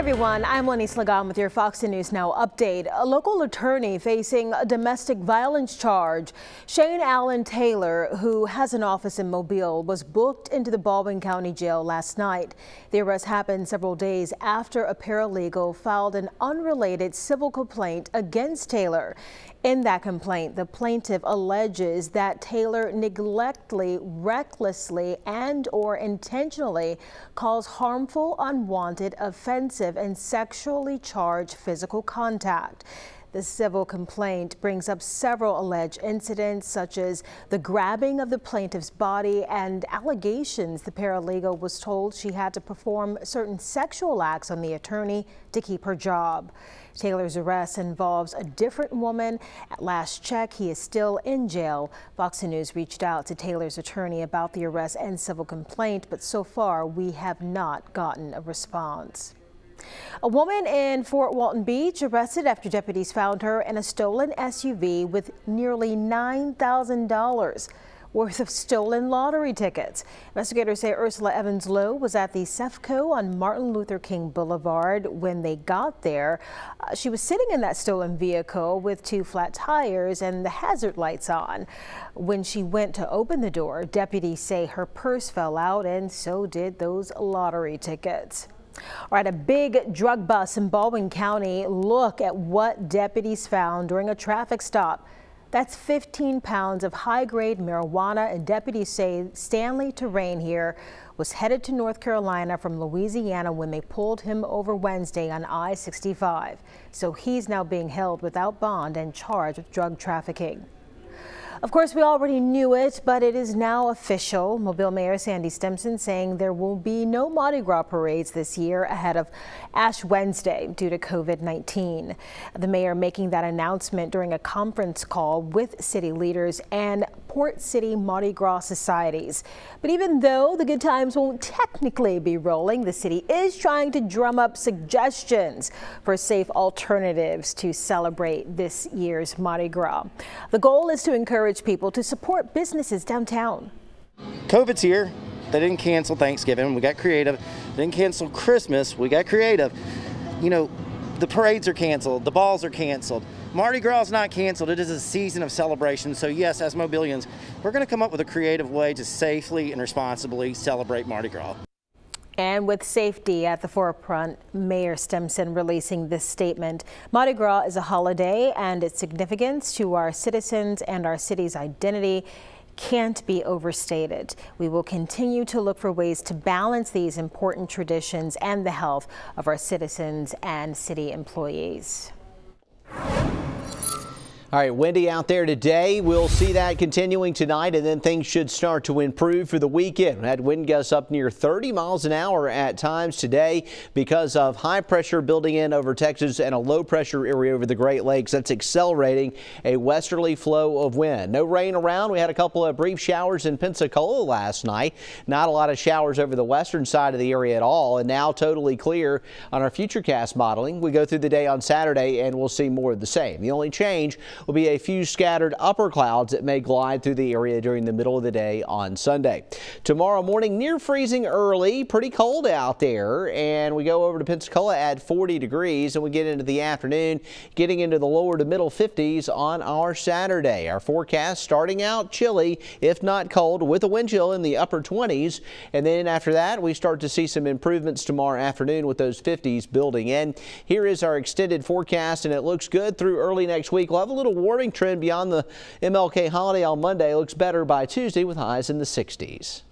everyone, I'm Lenise Ligon with your Fox News Now update. A local attorney facing a domestic violence charge. Shane Allen Taylor, who has an office in Mobile, was booked into the Baldwin County Jail last night. The arrest happened several days after a paralegal filed an unrelated civil complaint against Taylor. In that complaint, the plaintiff alleges that Taylor neglectfully, recklessly, and or intentionally caused harmful, unwanted, offensive, and sexually charged physical contact. The civil complaint brings up several alleged incidents, such as the grabbing of the plaintiff's body and allegations the paralegal was told she had to perform certain sexual acts on the attorney to keep her job. Taylor's arrest involves a different woman. At last check, he is still in jail. Fox News reached out to Taylor's attorney about the arrest and civil complaint, but so far we have not gotten a response. A woman in Fort Walton Beach arrested after deputies found her in a stolen SUV with nearly $9,000 worth of stolen lottery tickets. Investigators say Ursula Evans Lowe was at the CEFCO on Martin Luther King Boulevard when they got there. Uh, she was sitting in that stolen vehicle with two flat tires and the hazard lights on. When she went to open the door, deputies say her purse fell out and so did those lottery tickets. All right, a big drug bust in Baldwin County. Look at what deputies found during a traffic stop. That's 15 pounds of high-grade marijuana, and deputies say Stanley Terrain here was headed to North Carolina from Louisiana when they pulled him over Wednesday on I-65. So he's now being held without bond and charged with drug trafficking. Of course, we already knew it, but it is now official. Mobile Mayor Sandy Stimpson saying there will be no Mardi Gras parades this year ahead of Ash Wednesday due to COVID-19. The mayor making that announcement during a conference call with city leaders and Port City Mardi Gras societies. But even though the good times won't technically be rolling, the city is trying to drum up suggestions for safe alternatives to celebrate this year's Mardi Gras. The goal is to encourage people to support businesses downtown. COVID's here. They didn't cancel Thanksgiving. We got creative. They didn't cancel Christmas. We got creative. You know, the parades are canceled. The balls are canceled. Mardi Gras is not canceled. It is a season of celebration. So yes, as Mobilians, we're going to come up with a creative way to safely and responsibly celebrate Mardi Gras. And with safety at the forefront, Mayor Stimpson releasing this statement. Mardi Gras is a holiday and its significance to our citizens and our city's identity can't be overstated. We will continue to look for ways to balance these important traditions and the health of our citizens and city employees. All right, windy out there today. We'll see that continuing tonight, and then things should start to improve for the weekend. We had wind gusts up near 30 miles an hour at times today because of high pressure building in over Texas and a low pressure area over the Great Lakes. That's accelerating a westerly flow of wind. No rain around. We had a couple of brief showers in Pensacola last night. Not a lot of showers over the western side of the area at all, and now totally clear on our futurecast modeling. We go through the day on Saturday, and we'll see more of the same. The only change will be a few scattered upper clouds that may glide through the area during the middle of the day on Sunday. Tomorrow morning near freezing early, pretty cold out there, and we go over to Pensacola at 40 degrees, and we get into the afternoon, getting into the lower to middle 50s on our Saturday. Our forecast starting out chilly, if not cold, with a wind chill in the upper 20s, and then after that, we start to see some improvements tomorrow afternoon with those 50s building in. Here is our extended forecast, and it looks good through early next week. We'll have a little warming trend beyond the MLK holiday on Monday. Looks better by Tuesday with highs in the 60s.